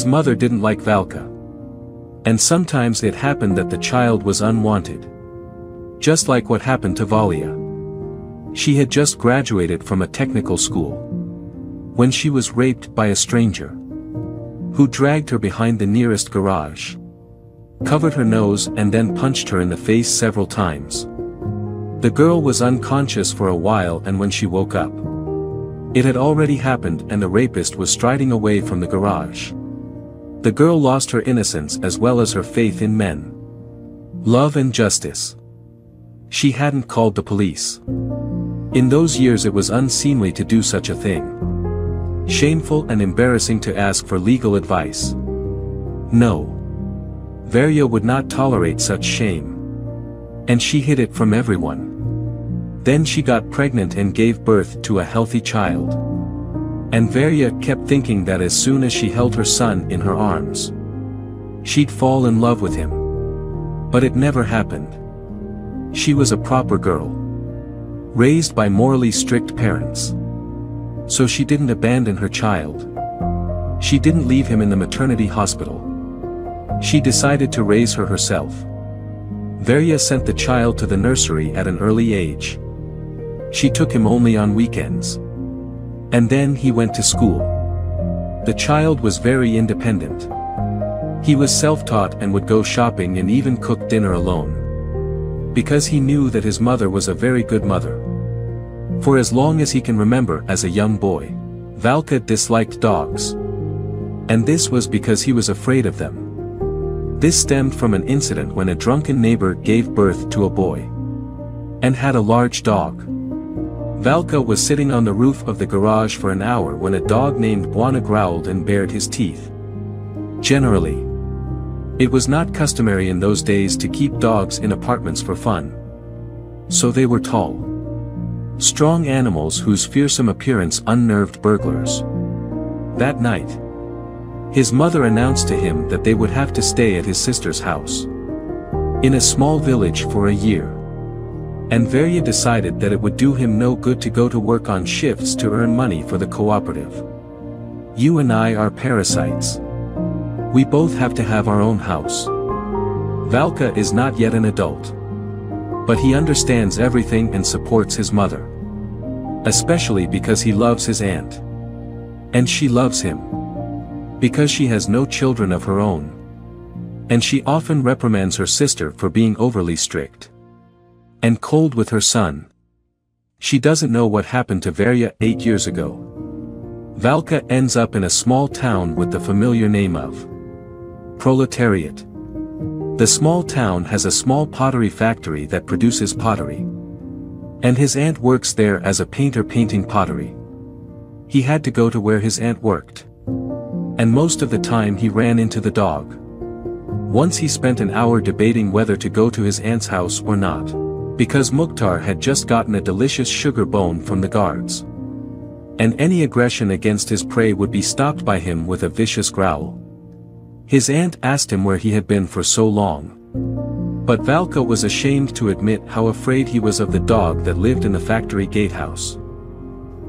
His mother didn't like Valka. And sometimes it happened that the child was unwanted. Just like what happened to Valia. She had just graduated from a technical school. When she was raped by a stranger. Who dragged her behind the nearest garage. Covered her nose and then punched her in the face several times. The girl was unconscious for a while and when she woke up. It had already happened and the rapist was striding away from the garage. The girl lost her innocence as well as her faith in men. Love and justice. She hadn't called the police. In those years it was unseemly to do such a thing. Shameful and embarrassing to ask for legal advice. No. Varia would not tolerate such shame. And she hid it from everyone. Then she got pregnant and gave birth to a healthy child. And Varia kept thinking that as soon as she held her son in her arms, she'd fall in love with him. But it never happened. She was a proper girl. Raised by morally strict parents. So she didn't abandon her child. She didn't leave him in the maternity hospital. She decided to raise her herself. Varia sent the child to the nursery at an early age. She took him only on weekends. And then he went to school. The child was very independent. He was self-taught and would go shopping and even cook dinner alone. Because he knew that his mother was a very good mother. For as long as he can remember as a young boy, Valka disliked dogs. And this was because he was afraid of them. This stemmed from an incident when a drunken neighbor gave birth to a boy. And had a large dog. Valka was sitting on the roof of the garage for an hour when a dog named Buana growled and bared his teeth. Generally, it was not customary in those days to keep dogs in apartments for fun. So they were tall. Strong animals whose fearsome appearance unnerved burglars. That night, his mother announced to him that they would have to stay at his sister's house. In a small village for a year. And Varia decided that it would do him no good to go to work on shifts to earn money for the cooperative. You and I are parasites. We both have to have our own house. Valka is not yet an adult. But he understands everything and supports his mother. Especially because he loves his aunt. And she loves him. Because she has no children of her own. And she often reprimands her sister for being overly strict and cold with her son. She doesn't know what happened to Varia eight years ago. Valka ends up in a small town with the familiar name of Proletariat. The small town has a small pottery factory that produces pottery. And his aunt works there as a painter painting pottery. He had to go to where his aunt worked. And most of the time he ran into the dog. Once he spent an hour debating whether to go to his aunt's house or not. Because Mukhtar had just gotten a delicious sugar bone from the guards. And any aggression against his prey would be stopped by him with a vicious growl. His aunt asked him where he had been for so long. But Valka was ashamed to admit how afraid he was of the dog that lived in the factory gatehouse.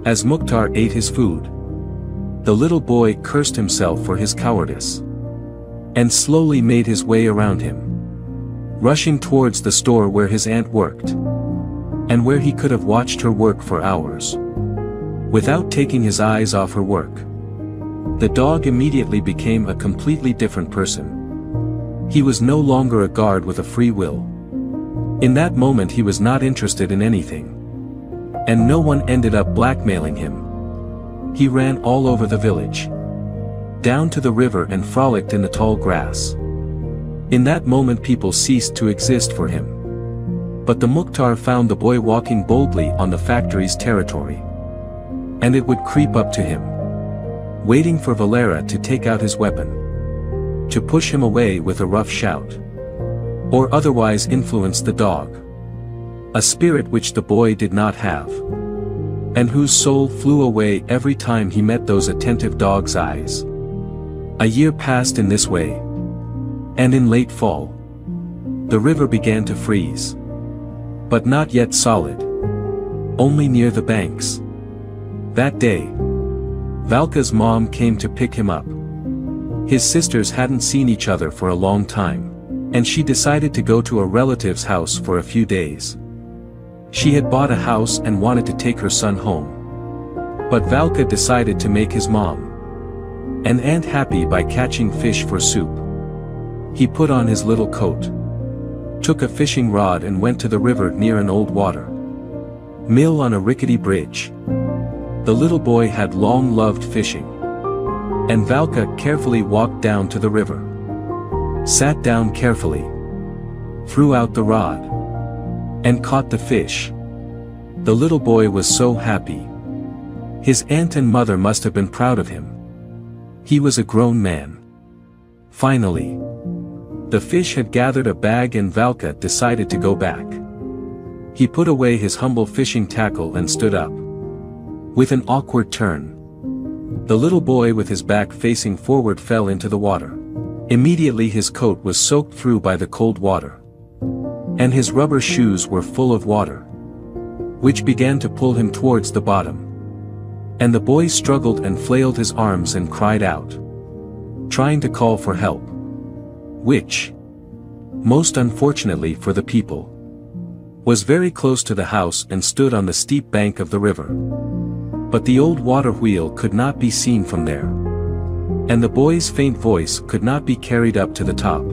As Mukhtar ate his food, the little boy cursed himself for his cowardice. And slowly made his way around him rushing towards the store where his aunt worked. And where he could have watched her work for hours. Without taking his eyes off her work. The dog immediately became a completely different person. He was no longer a guard with a free will. In that moment he was not interested in anything. And no one ended up blackmailing him. He ran all over the village. Down to the river and frolicked in the tall grass. In that moment people ceased to exist for him. But the Mukhtar found the boy walking boldly on the factory's territory. And it would creep up to him. Waiting for Valera to take out his weapon. To push him away with a rough shout. Or otherwise influence the dog. A spirit which the boy did not have. And whose soul flew away every time he met those attentive dog's eyes. A year passed in this way. And in late fall, the river began to freeze. But not yet solid. Only near the banks. That day, Valka's mom came to pick him up. His sisters hadn't seen each other for a long time, and she decided to go to a relative's house for a few days. She had bought a house and wanted to take her son home. But Valka decided to make his mom and aunt happy by catching fish for soup. He put on his little coat, took a fishing rod and went to the river near an old water mill on a rickety bridge. The little boy had long loved fishing. And Valka carefully walked down to the river. Sat down carefully. Threw out the rod. And caught the fish. The little boy was so happy. His aunt and mother must have been proud of him. He was a grown man. Finally. The fish had gathered a bag and Valka decided to go back. He put away his humble fishing tackle and stood up. With an awkward turn. The little boy with his back facing forward fell into the water. Immediately his coat was soaked through by the cold water. And his rubber shoes were full of water. Which began to pull him towards the bottom. And the boy struggled and flailed his arms and cried out. Trying to call for help. Which, most unfortunately for the people, was very close to the house and stood on the steep bank of the river. But the old water wheel could not be seen from there. And the boy's faint voice could not be carried up to the top.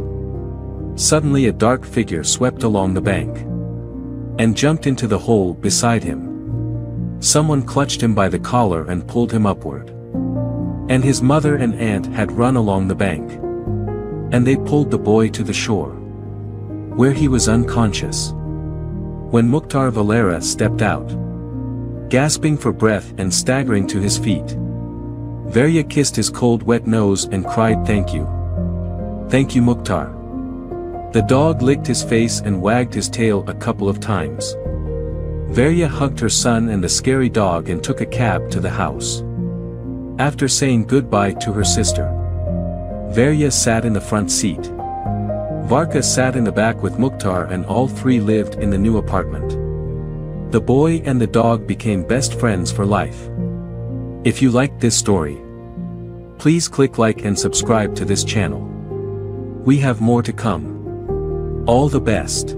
Suddenly a dark figure swept along the bank. And jumped into the hole beside him. Someone clutched him by the collar and pulled him upward. And his mother and aunt had run along the bank. And they pulled the boy to the shore. Where he was unconscious. When Mukhtar Valera stepped out. Gasping for breath and staggering to his feet. Verya kissed his cold wet nose and cried thank you. Thank you Mukhtar. The dog licked his face and wagged his tail a couple of times. Verya hugged her son and the scary dog and took a cab to the house. After saying goodbye to her sister. Verya sat in the front seat. Varka sat in the back with Mukhtar and all three lived in the new apartment. The boy and the dog became best friends for life. If you liked this story, please click like and subscribe to this channel. We have more to come. All the best.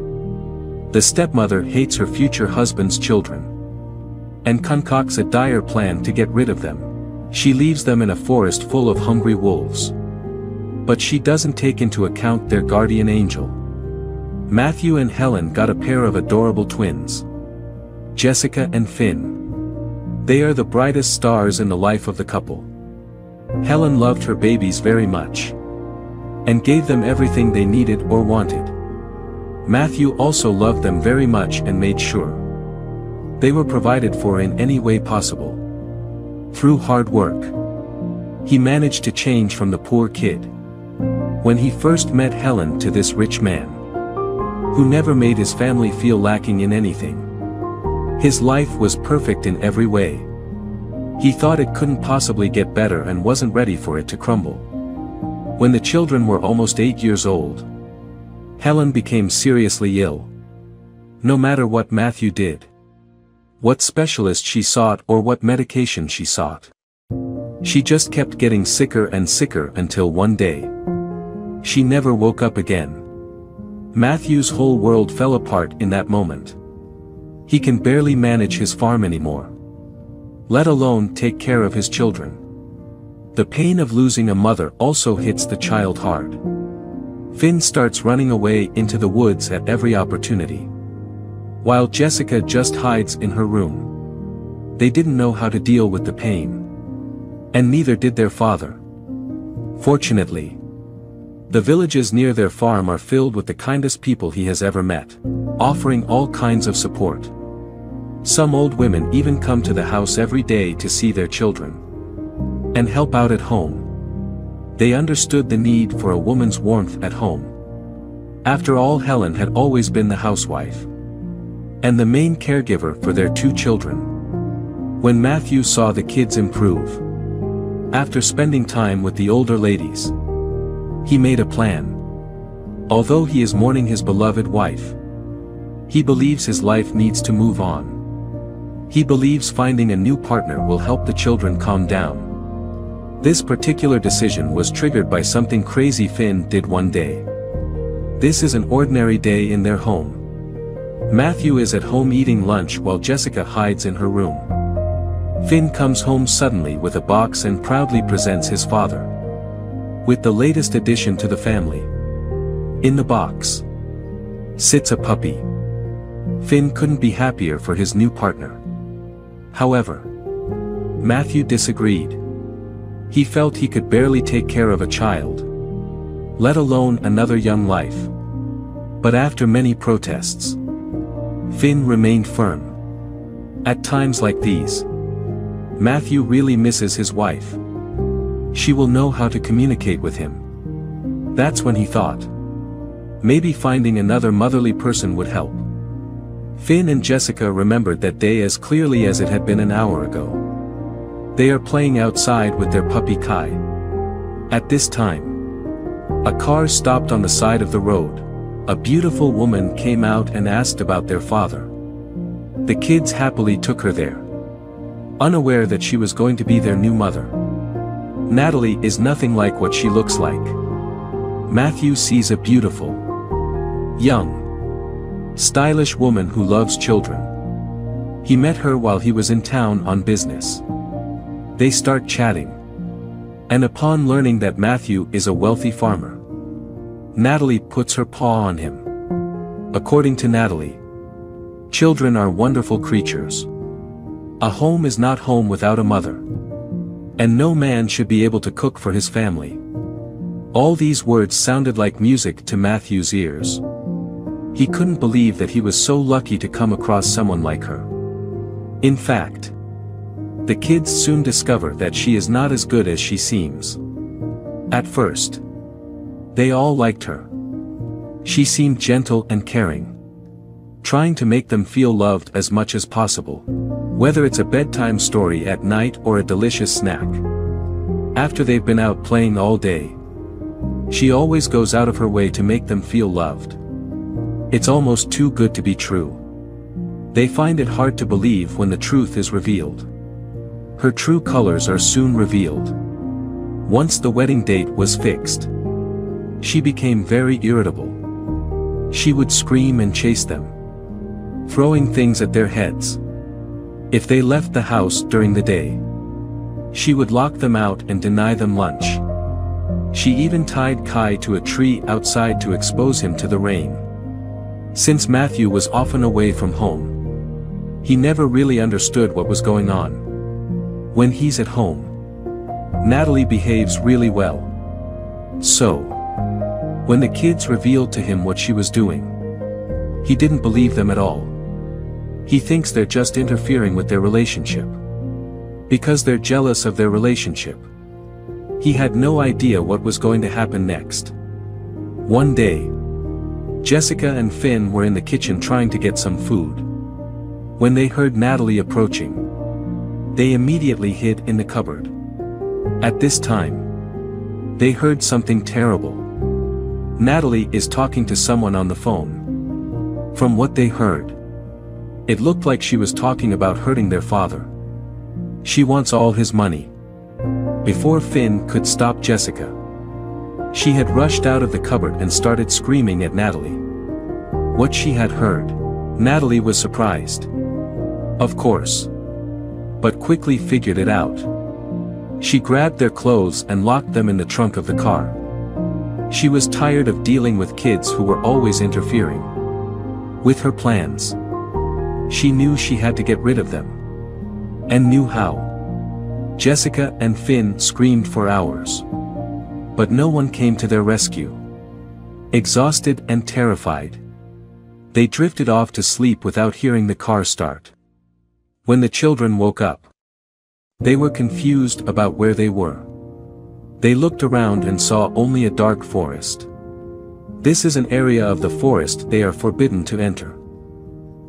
The stepmother hates her future husband's children. And concocts a dire plan to get rid of them. She leaves them in a forest full of hungry wolves. But she doesn't take into account their guardian angel. Matthew and Helen got a pair of adorable twins. Jessica and Finn. They are the brightest stars in the life of the couple. Helen loved her babies very much. And gave them everything they needed or wanted. Matthew also loved them very much and made sure. They were provided for in any way possible. Through hard work. He managed to change from the poor kid. When he first met Helen to this rich man. Who never made his family feel lacking in anything. His life was perfect in every way. He thought it couldn't possibly get better and wasn't ready for it to crumble. When the children were almost eight years old, Helen became seriously ill. No matter what Matthew did. What specialist she sought or what medication she sought. She just kept getting sicker and sicker until one day. She never woke up again. Matthew's whole world fell apart in that moment. He can barely manage his farm anymore. Let alone take care of his children. The pain of losing a mother also hits the child hard. Finn starts running away into the woods at every opportunity. While Jessica just hides in her room. They didn't know how to deal with the pain. And neither did their father. Fortunately. The villages near their farm are filled with the kindest people he has ever met. Offering all kinds of support. Some old women even come to the house every day to see their children. And help out at home. They understood the need for a woman's warmth at home. After all Helen had always been the housewife. And the main caregiver for their two children. When Matthew saw the kids improve. After spending time with the older ladies. He made a plan. Although he is mourning his beloved wife. He believes his life needs to move on. He believes finding a new partner will help the children calm down. This particular decision was triggered by something crazy Finn did one day. This is an ordinary day in their home. Matthew is at home eating lunch while Jessica hides in her room. Finn comes home suddenly with a box and proudly presents his father. With the latest addition to the family. In the box. Sits a puppy. Finn couldn't be happier for his new partner. However. Matthew disagreed. He felt he could barely take care of a child. Let alone another young life. But after many protests, Finn remained firm. At times like these, Matthew really misses his wife. She will know how to communicate with him. That's when he thought. Maybe finding another motherly person would help. Finn and Jessica remembered that day as clearly as it had been an hour ago. They are playing outside with their puppy Kai. At this time, a car stopped on the side of the road. A beautiful woman came out and asked about their father. The kids happily took her there. Unaware that she was going to be their new mother. Natalie is nothing like what she looks like. Matthew sees a beautiful, young, stylish woman who loves children. He met her while he was in town on business. They start chatting. And upon learning that Matthew is a wealthy farmer, Natalie puts her paw on him. According to Natalie, children are wonderful creatures. A home is not home without a mother. And no man should be able to cook for his family. All these words sounded like music to Matthew's ears. He couldn't believe that he was so lucky to come across someone like her. In fact, the kids soon discover that she is not as good as she seems. At first. They all liked her. She seemed gentle and caring. Trying to make them feel loved as much as possible. Whether it's a bedtime story at night or a delicious snack. After they've been out playing all day. She always goes out of her way to make them feel loved. It's almost too good to be true. They find it hard to believe when the truth is revealed. Her true colors are soon revealed. Once the wedding date was fixed. She became very irritable. She would scream and chase them. Throwing things at their heads. If they left the house during the day. She would lock them out and deny them lunch. She even tied Kai to a tree outside to expose him to the rain. Since Matthew was often away from home. He never really understood what was going on. When he's at home. Natalie behaves really well. So. When the kids revealed to him what she was doing. He didn't believe them at all. He thinks they're just interfering with their relationship. Because they're jealous of their relationship. He had no idea what was going to happen next. One day. Jessica and Finn were in the kitchen trying to get some food. When they heard Natalie approaching. They immediately hid in the cupboard. At this time, they heard something terrible. Natalie is talking to someone on the phone. From what they heard, it looked like she was talking about hurting their father. She wants all his money. Before Finn could stop Jessica, she had rushed out of the cupboard and started screaming at Natalie. What she had heard, Natalie was surprised. Of course but quickly figured it out. She grabbed their clothes and locked them in the trunk of the car. She was tired of dealing with kids who were always interfering with her plans. She knew she had to get rid of them. And knew how. Jessica and Finn screamed for hours. But no one came to their rescue. Exhausted and terrified. They drifted off to sleep without hearing the car start. When the children woke up, they were confused about where they were. They looked around and saw only a dark forest. This is an area of the forest they are forbidden to enter.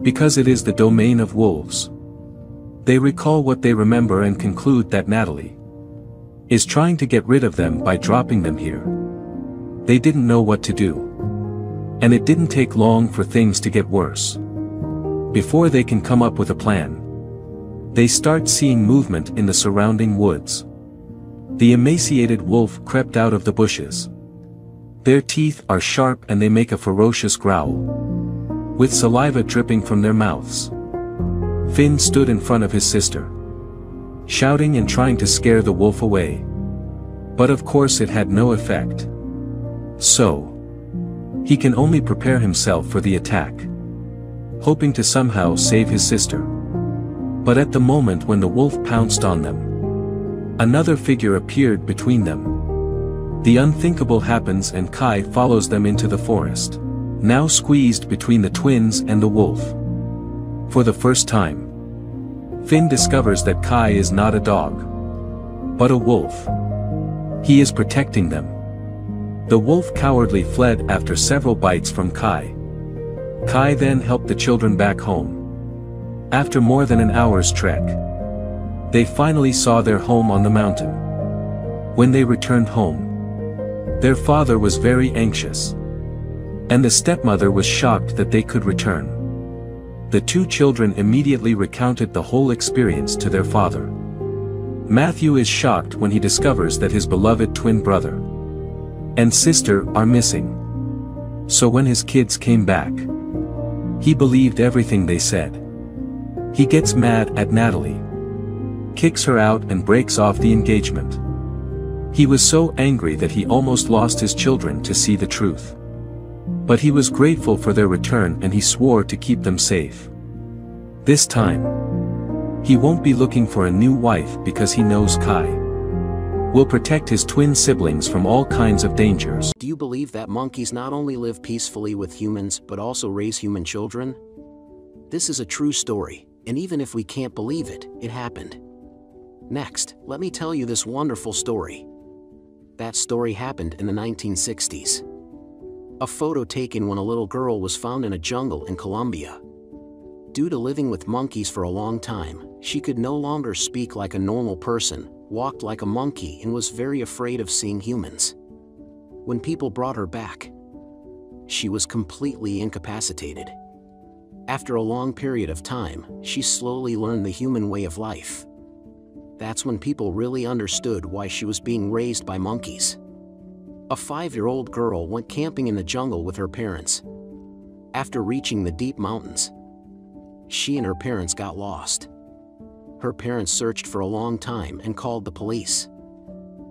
Because it is the domain of wolves. They recall what they remember and conclude that Natalie is trying to get rid of them by dropping them here. They didn't know what to do. And it didn't take long for things to get worse. Before they can come up with a plan, they start seeing movement in the surrounding woods. The emaciated wolf crept out of the bushes. Their teeth are sharp and they make a ferocious growl. With saliva dripping from their mouths. Finn stood in front of his sister. Shouting and trying to scare the wolf away. But of course it had no effect. So. He can only prepare himself for the attack. Hoping to somehow save his sister. But at the moment when the wolf pounced on them. Another figure appeared between them. The unthinkable happens and Kai follows them into the forest. Now squeezed between the twins and the wolf. For the first time. Finn discovers that Kai is not a dog. But a wolf. He is protecting them. The wolf cowardly fled after several bites from Kai. Kai then helped the children back home. After more than an hour's trek, they finally saw their home on the mountain. When they returned home, their father was very anxious. And the stepmother was shocked that they could return. The two children immediately recounted the whole experience to their father. Matthew is shocked when he discovers that his beloved twin brother and sister are missing. So when his kids came back, he believed everything they said. He gets mad at Natalie, kicks her out and breaks off the engagement. He was so angry that he almost lost his children to see the truth. But he was grateful for their return and he swore to keep them safe. This time, he won't be looking for a new wife because he knows Kai will protect his twin siblings from all kinds of dangers. Do you believe that monkeys not only live peacefully with humans but also raise human children? This is a true story, and even if we can't believe it, it happened. Next, let me tell you this wonderful story. That story happened in the 1960s. A photo taken when a little girl was found in a jungle in Colombia. Due to living with monkeys for a long time, she could no longer speak like a normal person, walked like a monkey and was very afraid of seeing humans. When people brought her back, she was completely incapacitated. After a long period of time, she slowly learned the human way of life. That's when people really understood why she was being raised by monkeys. A five-year-old girl went camping in the jungle with her parents. After reaching the deep mountains, she and her parents got lost. Her parents searched for a long time and called the police.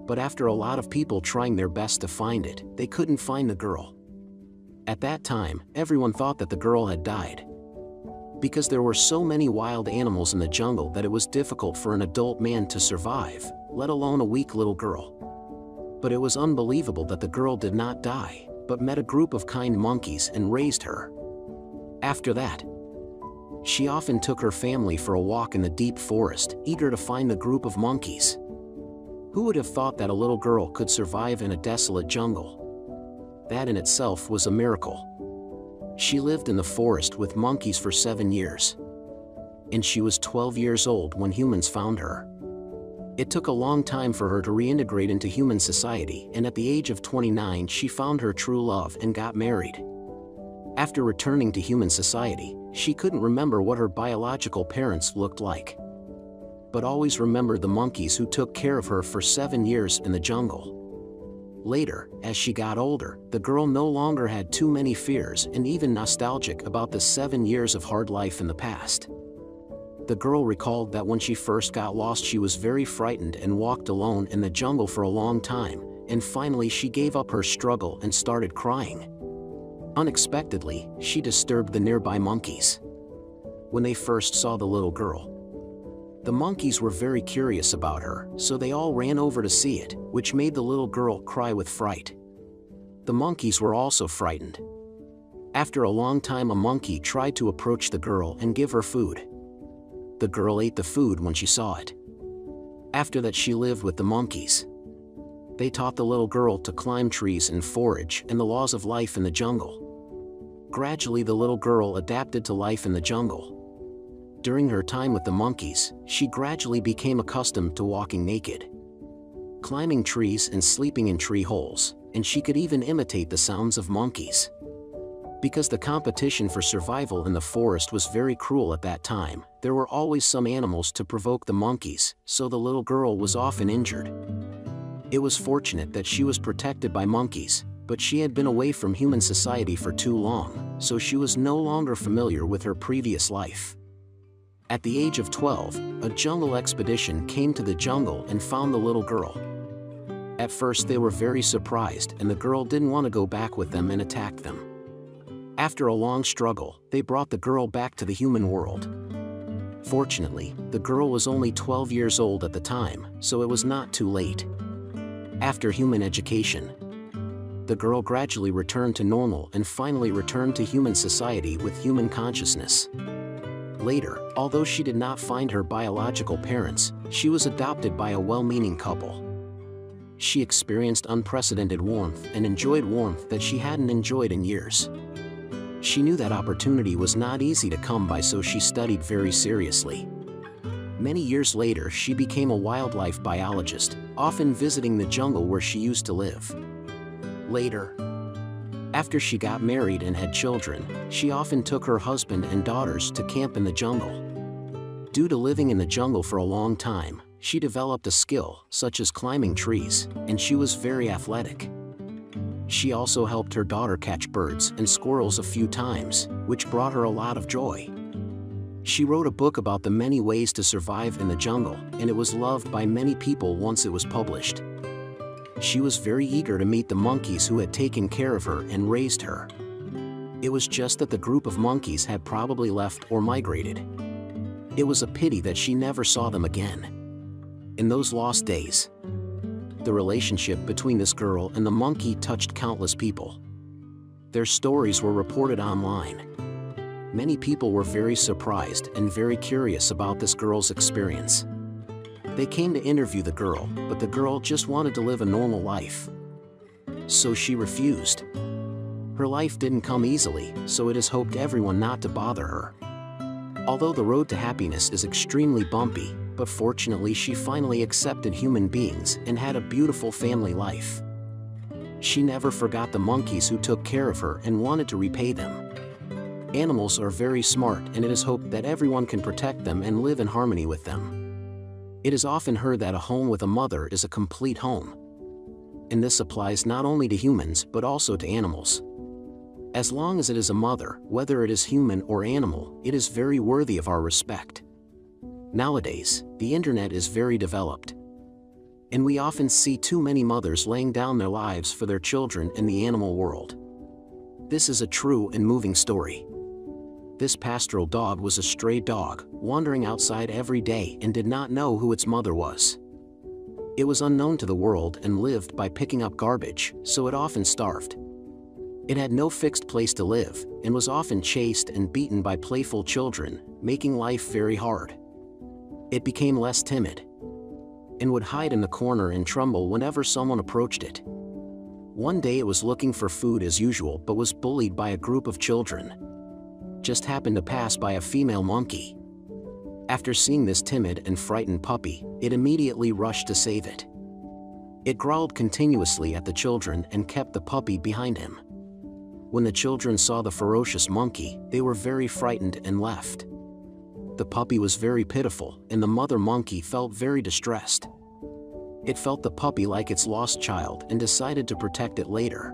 But after a lot of people trying their best to find it, they couldn't find the girl. At that time, everyone thought that the girl had died. Because there were so many wild animals in the jungle that it was difficult for an adult man to survive, let alone a weak little girl. But it was unbelievable that the girl did not die, but met a group of kind monkeys and raised her. After that, she often took her family for a walk in the deep forest, eager to find the group of monkeys. Who would have thought that a little girl could survive in a desolate jungle? That in itself was a miracle. She lived in the forest with monkeys for seven years. And she was 12 years old when humans found her. It took a long time for her to reintegrate into human society and at the age of 29 she found her true love and got married. After returning to human society, she couldn't remember what her biological parents looked like. But always remembered the monkeys who took care of her for seven years in the jungle. Later, as she got older, the girl no longer had too many fears and even nostalgic about the seven years of hard life in the past. The girl recalled that when she first got lost she was very frightened and walked alone in the jungle for a long time, and finally she gave up her struggle and started crying. Unexpectedly, she disturbed the nearby monkeys. When they first saw the little girl, the monkeys were very curious about her, so they all ran over to see it, which made the little girl cry with fright. The monkeys were also frightened. After a long time a monkey tried to approach the girl and give her food. The girl ate the food when she saw it. After that she lived with the monkeys. They taught the little girl to climb trees and forage and the laws of life in the jungle. Gradually the little girl adapted to life in the jungle. During her time with the monkeys, she gradually became accustomed to walking naked, climbing trees and sleeping in tree holes, and she could even imitate the sounds of monkeys. Because the competition for survival in the forest was very cruel at that time, there were always some animals to provoke the monkeys, so the little girl was often injured. It was fortunate that she was protected by monkeys, but she had been away from human society for too long, so she was no longer familiar with her previous life. At the age of 12, a jungle expedition came to the jungle and found the little girl. At first they were very surprised and the girl didn't want to go back with them and attacked them. After a long struggle, they brought the girl back to the human world. Fortunately, the girl was only 12 years old at the time, so it was not too late. After human education, the girl gradually returned to normal and finally returned to human society with human consciousness. Later, although she did not find her biological parents, she was adopted by a well-meaning couple. She experienced unprecedented warmth and enjoyed warmth that she hadn't enjoyed in years. She knew that opportunity was not easy to come by so she studied very seriously. Many years later she became a wildlife biologist, often visiting the jungle where she used to live. Later, after she got married and had children, she often took her husband and daughters to camp in the jungle. Due to living in the jungle for a long time, she developed a skill, such as climbing trees, and she was very athletic. She also helped her daughter catch birds and squirrels a few times, which brought her a lot of joy. She wrote a book about the many ways to survive in the jungle, and it was loved by many people once it was published. She was very eager to meet the monkeys who had taken care of her and raised her. It was just that the group of monkeys had probably left or migrated. It was a pity that she never saw them again. In those lost days, the relationship between this girl and the monkey touched countless people. Their stories were reported online. Many people were very surprised and very curious about this girl's experience. They came to interview the girl, but the girl just wanted to live a normal life. So she refused. Her life didn't come easily, so it is hoped everyone not to bother her. Although the road to happiness is extremely bumpy, but fortunately she finally accepted human beings and had a beautiful family life. She never forgot the monkeys who took care of her and wanted to repay them. Animals are very smart and it is hoped that everyone can protect them and live in harmony with them. It is often heard that a home with a mother is a complete home. And this applies not only to humans but also to animals. As long as it is a mother, whether it is human or animal, it is very worthy of our respect. Nowadays, the internet is very developed. And we often see too many mothers laying down their lives for their children in the animal world. This is a true and moving story. This pastoral dog was a stray dog, wandering outside every day and did not know who its mother was. It was unknown to the world and lived by picking up garbage, so it often starved. It had no fixed place to live, and was often chased and beaten by playful children, making life very hard. It became less timid and would hide in the corner and tremble whenever someone approached it. One day it was looking for food as usual but was bullied by a group of children. Just happened to pass by a female monkey. After seeing this timid and frightened puppy, it immediately rushed to save it. It growled continuously at the children and kept the puppy behind him. When the children saw the ferocious monkey, they were very frightened and left the puppy was very pitiful and the mother monkey felt very distressed. It felt the puppy like its lost child and decided to protect it later.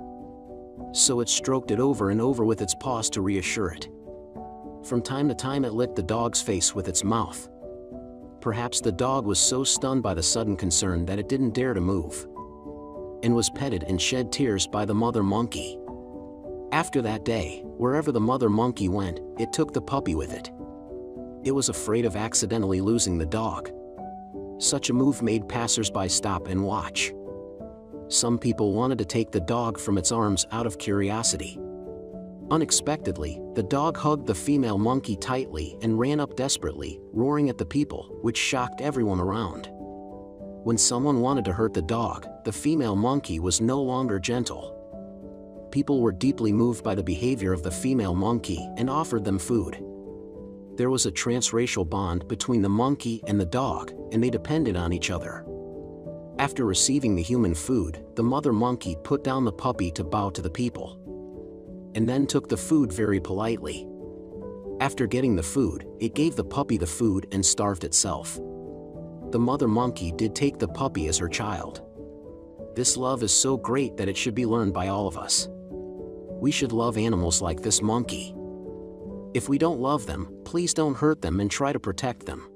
So it stroked it over and over with its paws to reassure it. From time to time it licked the dog's face with its mouth. Perhaps the dog was so stunned by the sudden concern that it didn't dare to move. And was petted and shed tears by the mother monkey. After that day, wherever the mother monkey went, it took the puppy with it it was afraid of accidentally losing the dog. Such a move made passersby stop and watch. Some people wanted to take the dog from its arms out of curiosity. Unexpectedly, the dog hugged the female monkey tightly and ran up desperately, roaring at the people, which shocked everyone around. When someone wanted to hurt the dog, the female monkey was no longer gentle. People were deeply moved by the behavior of the female monkey and offered them food there was a transracial bond between the monkey and the dog, and they depended on each other. After receiving the human food, the mother monkey put down the puppy to bow to the people. And then took the food very politely. After getting the food, it gave the puppy the food and starved itself. The mother monkey did take the puppy as her child. This love is so great that it should be learned by all of us. We should love animals like this monkey. If we don't love them, please don't hurt them and try to protect them.